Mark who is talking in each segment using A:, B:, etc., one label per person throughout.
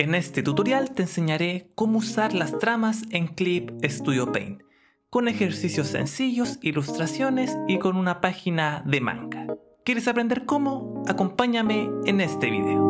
A: En este tutorial te enseñaré cómo usar las tramas en Clip Studio Paint, con ejercicios sencillos, ilustraciones y con una página de manga. ¿Quieres aprender cómo? Acompáñame en este video.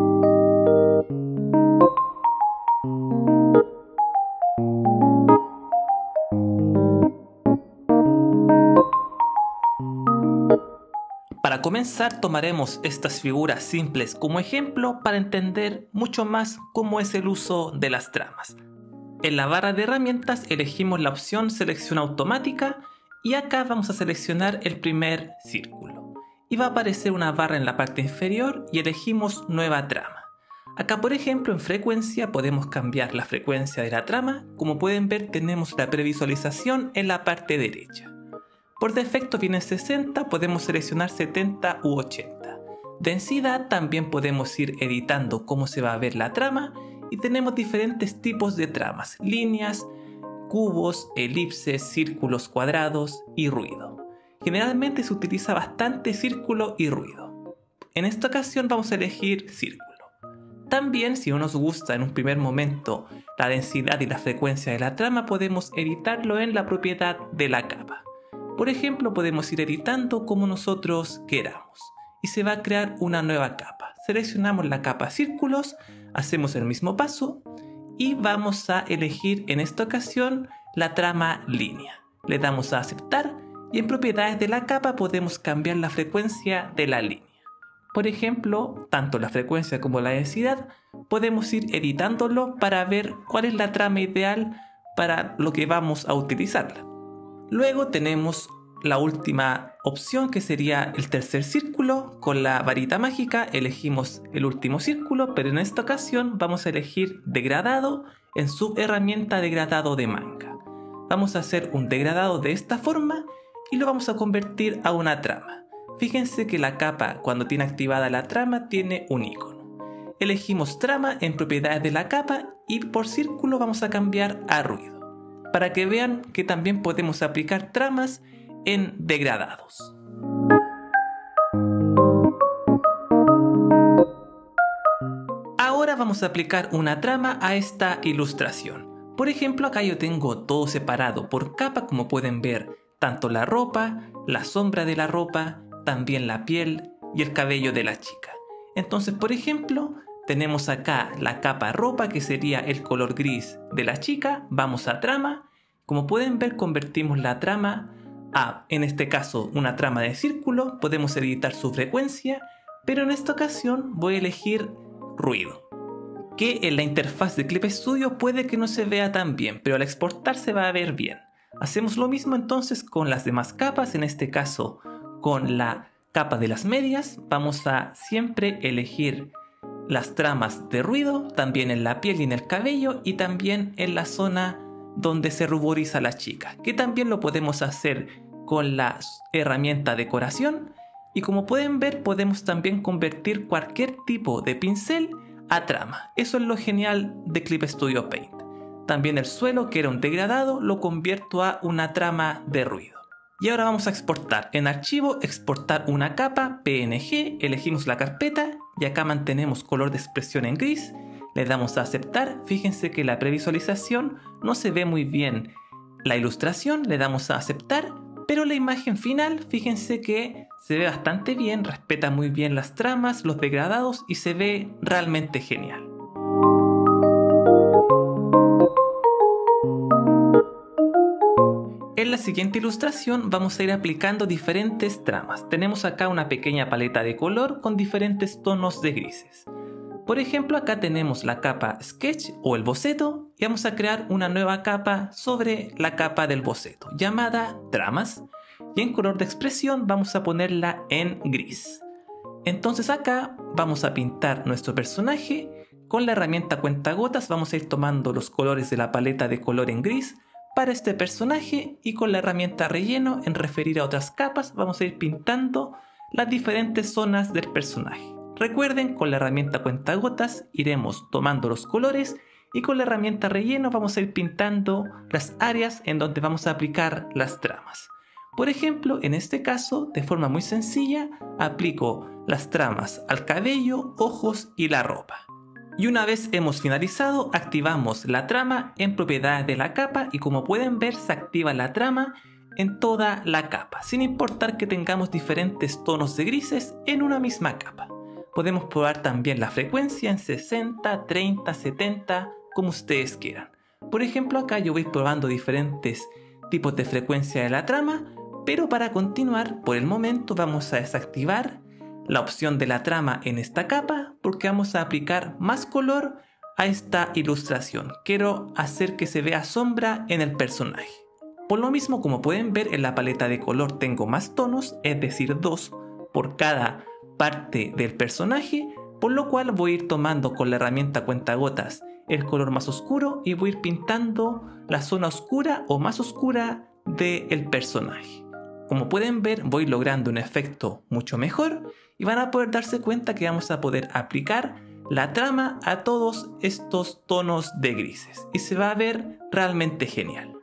A: Para comenzar tomaremos estas figuras simples como ejemplo para entender mucho más cómo es el uso de las tramas. En la barra de herramientas elegimos la opción selección automática y acá vamos a seleccionar el primer círculo. Y va a aparecer una barra en la parte inferior y elegimos nueva trama. Acá por ejemplo en frecuencia podemos cambiar la frecuencia de la trama, como pueden ver tenemos la previsualización en la parte derecha. Por defecto viene 60, podemos seleccionar 70 u 80. Densidad también podemos ir editando cómo se va a ver la trama y tenemos diferentes tipos de tramas, líneas, cubos, elipses, círculos cuadrados y ruido. Generalmente se utiliza bastante círculo y ruido. En esta ocasión vamos a elegir círculo. También si no nos gusta en un primer momento la densidad y la frecuencia de la trama podemos editarlo en la propiedad de la capa. Por ejemplo, podemos ir editando como nosotros queramos y se va a crear una nueva capa. Seleccionamos la capa círculos, hacemos el mismo paso y vamos a elegir en esta ocasión la trama línea. Le damos a aceptar y en propiedades de la capa podemos cambiar la frecuencia de la línea. Por ejemplo, tanto la frecuencia como la densidad podemos ir editándolo para ver cuál es la trama ideal para lo que vamos a utilizarla. Luego tenemos la última opción que sería el tercer círculo. Con la varita mágica elegimos el último círculo, pero en esta ocasión vamos a elegir degradado en su herramienta degradado de manga. Vamos a hacer un degradado de esta forma y lo vamos a convertir a una trama. Fíjense que la capa cuando tiene activada la trama tiene un icono. Elegimos trama en propiedades de la capa y por círculo vamos a cambiar a ruido para que vean que también podemos aplicar tramas en degradados. Ahora vamos a aplicar una trama a esta ilustración. Por ejemplo, acá yo tengo todo separado por capa, como pueden ver, tanto la ropa, la sombra de la ropa, también la piel y el cabello de la chica. Entonces, por ejemplo, tenemos acá la capa ropa que sería el color gris de la chica. Vamos a trama. Como pueden ver convertimos la trama a, en este caso, una trama de círculo. Podemos editar su frecuencia. Pero en esta ocasión voy a elegir ruido. Que en la interfaz de Clip Studio puede que no se vea tan bien, pero al exportar se va a ver bien. Hacemos lo mismo entonces con las demás capas, en este caso con la capa de las medias. Vamos a siempre elegir las tramas de ruido, también en la piel y en el cabello y también en la zona donde se ruboriza la chica, que también lo podemos hacer con la herramienta decoración y como pueden ver podemos también convertir cualquier tipo de pincel a trama. Eso es lo genial de Clip Studio Paint. También el suelo que era un degradado lo convierto a una trama de ruido. Y ahora vamos a exportar. En archivo, exportar una capa, PNG, elegimos la carpeta y acá mantenemos color de expresión en gris. Le damos a aceptar. Fíjense que la previsualización no se ve muy bien. La ilustración le damos a aceptar, pero la imagen final, fíjense que se ve bastante bien, respeta muy bien las tramas, los degradados y se ve realmente genial. Siguiente ilustración vamos a ir aplicando diferentes tramas. Tenemos acá una pequeña paleta de color con diferentes tonos de grises. Por ejemplo, acá tenemos la capa Sketch o el boceto y vamos a crear una nueva capa sobre la capa del boceto llamada Tramas y en color de expresión vamos a ponerla en gris. Entonces acá vamos a pintar nuestro personaje con la herramienta cuentagotas vamos a ir tomando los colores de la paleta de color en gris este personaje y con la herramienta relleno en referir a otras capas vamos a ir pintando las diferentes zonas del personaje. Recuerden, con la herramienta cuentagotas iremos tomando los colores y con la herramienta relleno vamos a ir pintando las áreas en donde vamos a aplicar las tramas. Por ejemplo, en este caso, de forma muy sencilla, aplico las tramas al cabello, ojos y la ropa. Y una vez hemos finalizado, activamos la trama en propiedades de la capa y como pueden ver se activa la trama en toda la capa, sin importar que tengamos diferentes tonos de grises en una misma capa. Podemos probar también la frecuencia en 60, 30, 70, como ustedes quieran. Por ejemplo, acá yo voy probando diferentes tipos de frecuencia de la trama, pero para continuar, por el momento vamos a desactivar la opción de la trama en esta capa porque vamos a aplicar más color a esta ilustración. Quiero hacer que se vea sombra en el personaje. Por lo mismo, como pueden ver en la paleta de color tengo más tonos, es decir, dos por cada parte del personaje, por lo cual voy a ir tomando con la herramienta cuentagotas el color más oscuro y voy a ir pintando la zona oscura o más oscura del personaje. Como pueden ver voy logrando un efecto mucho mejor y van a poder darse cuenta que vamos a poder aplicar la trama a todos estos tonos de grises y se va a ver realmente genial.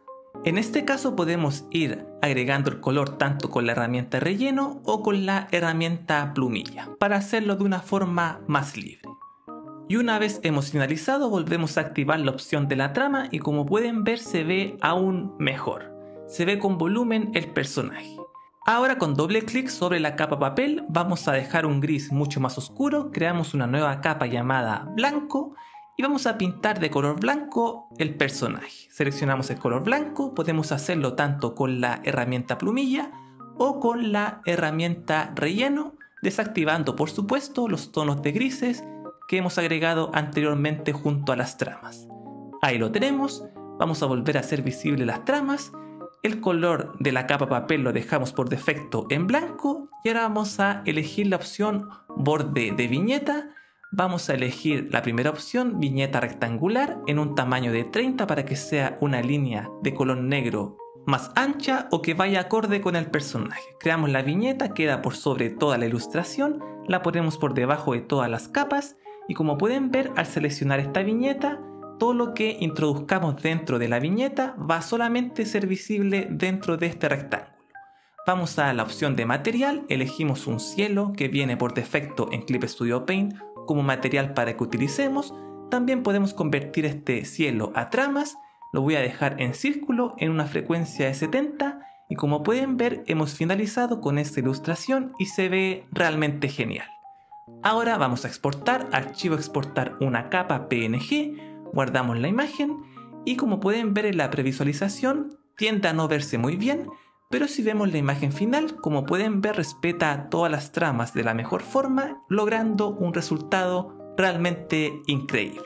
A: En este caso podemos ir agregando el color tanto con la herramienta relleno o con la herramienta plumilla para hacerlo de una forma más libre. Y una vez hemos finalizado volvemos a activar la opción de la trama y como pueden ver se ve aún mejor. Se ve con volumen el personaje. Ahora con doble clic sobre la capa papel vamos a dejar un gris mucho más oscuro, creamos una nueva capa llamada blanco y vamos a pintar de color blanco el personaje. Seleccionamos el color blanco, podemos hacerlo tanto con la herramienta plumilla o con la herramienta relleno, desactivando por supuesto los tonos de grises que hemos agregado anteriormente junto a las tramas. Ahí lo tenemos, vamos a volver a hacer visibles las tramas el color de la capa papel lo dejamos por defecto en blanco y ahora vamos a elegir la opción borde de viñeta. Vamos a elegir la primera opción, viñeta rectangular, en un tamaño de 30 para que sea una línea de color negro más ancha o que vaya acorde con el personaje. Creamos la viñeta, queda por sobre toda la ilustración, la ponemos por debajo de todas las capas y como pueden ver al seleccionar esta viñeta todo lo que introduzcamos dentro de la viñeta va solamente a ser visible dentro de este rectángulo. Vamos a la opción de material, elegimos un cielo que viene por defecto en Clip Studio Paint como material para que utilicemos. También podemos convertir este cielo a tramas, lo voy a dejar en círculo en una frecuencia de 70 y como pueden ver hemos finalizado con esta ilustración y se ve realmente genial. Ahora vamos a exportar, archivo exportar una capa PNG, guardamos la imagen y como pueden ver en la previsualización tiende a no verse muy bien, pero si vemos la imagen final, como pueden ver respeta todas las tramas de la mejor forma, logrando un resultado realmente increíble.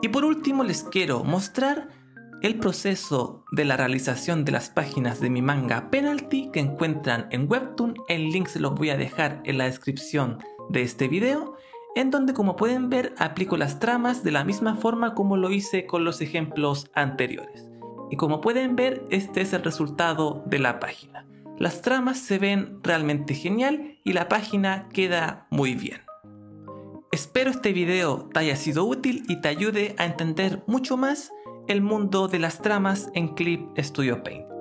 A: Y por último les quiero mostrar el proceso de la realización de las páginas de mi manga Penalty que encuentran en Webtoon. El link se los voy a dejar en la descripción de este video, en donde como pueden ver aplico las tramas de la misma forma como lo hice con los ejemplos anteriores. Y como pueden ver, este es el resultado de la página. Las tramas se ven realmente genial y la página queda muy bien. Espero este video te haya sido útil y te ayude a entender mucho más el mundo de las tramas en Clip Studio Paint.